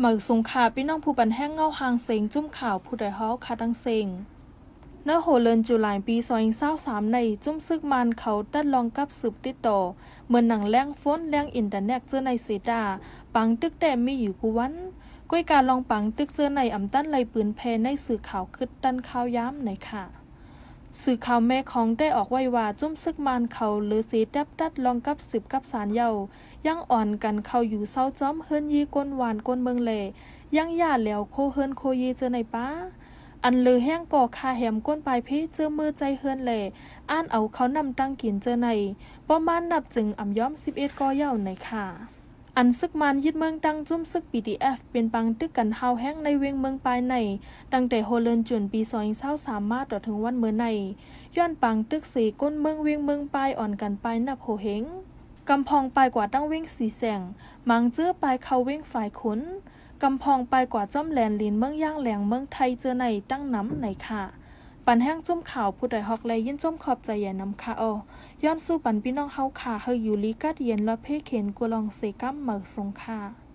หมึกสงขาพี่น้องผู้บันแห้งเงาหางเสงจุ่มข่าวผู้ใดฮอคาดังเสงเนื้อโหเลินจุลายปีซอยเศร้าสามในจุ่มซึกมันเขาตัดลองกับสืบติดต่อเหมือนหนังแรงฟ้นแรงอินเทอร์เน็ตเจอในเซดาปังตึกแต่มีอยู่กูวันก้อยการลองปังตึกเจอในอำตั้นไลปืนแพในสื่อข่าวคึดตันข่าวย้ำในค่ะ สื่อข่าวแม่ของได้ออกไว้ว่าจุ้มซึกมานเขาหรือสีดับดัดลองกับสิบกับสารเยายังอ่อนกันเขาอยู่เศร้าจ้อมเฮินยีก้นหวานก้นเมืองเลยังย่าแล้วโคเฮินโคยีเจอในป้าอันลือแห้งก่อคาแหมก้นปลายเพเจอมือใจเฮิรนเลอ่านเอาเขานำตั้งกินเจอในประมาณนับจึงอ่ำย้อมสิบเอ็ดก่อเย่าในค่ะ อันซึกมันยึดเมืองตั้งจุ้มซึก BDF เป็นปังตึกกันเฮาแห้งในเวียงเมืองปลายใน ตั้งแต่โฮเลินจุนปีซอยเศร้าสามาต่อถึงวันเมื่อใน ย้อนปังตึกสีก้นเมืองเวียงเมืองปลายอ่อนกันปลายนับโหเฮงกำพองปลายกว่าตั้งเวียงสีแสง มังเจื้อปลายเขาเวียงฝ่ายขุนกำพองปลายกว่าจ้อมแหลนลินเมืองย่างแหลงเมืองไทยเจอในตั้งน้ำในค่ะ ปันแห้งจุ่มข่าวผู้ใดฮอกเลยยินจุ่มขอบใจอย่านำค่ะอย้อนสู้ปันพี่น้องเฮาค่ะเฮยอยู่ลีกัดเย็นและเพ่เข็นกัวลองเซกัมเหมือสงค่ะ